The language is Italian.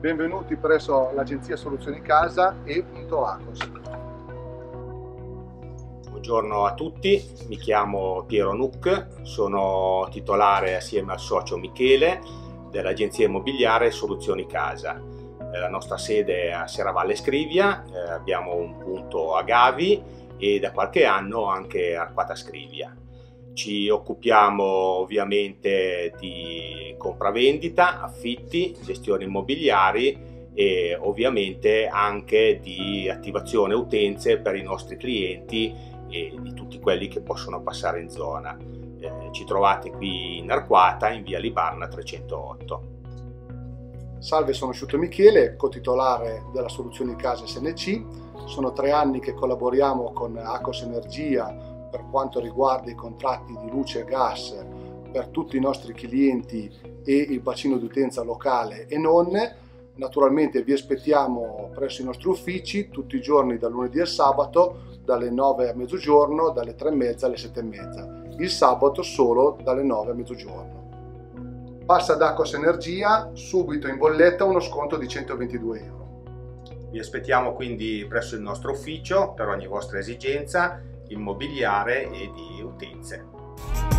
Benvenuti presso l'agenzia Soluzioni Casa e Acos. Buongiorno a tutti, mi chiamo Piero Nuc, sono titolare assieme al socio Michele dell'agenzia immobiliare Soluzioni Casa. Eh, la nostra sede è a Serravalle Scrivia, eh, abbiamo un punto a Gavi e da qualche anno anche a Arquata Scrivia. Ci occupiamo ovviamente di compravendita, affitti, gestioni immobiliari e ovviamente anche di attivazione utenze per i nostri clienti e di tutti quelli che possono passare in zona. Eh, ci trovate qui in Arquata in via Libarna 308. Salve, sono Sciuto Michele, cotitolare della Soluzioni Casa SNC. Sono tre anni che collaboriamo con Acos Energia per quanto riguarda i contratti di luce e gas per tutti i nostri clienti e il bacino di utenza locale e non. Naturalmente vi aspettiamo presso i nostri uffici tutti i giorni dal lunedì al sabato dalle 9 a mezzogiorno, dalle 3 e mezza alle 7 e mezza. Il sabato solo dalle 9 a mezzogiorno. Passa ad Acos Energia, subito in bolletta uno sconto di 122 euro. Vi aspettiamo quindi presso il nostro ufficio per ogni vostra esigenza immobiliare e di utenze.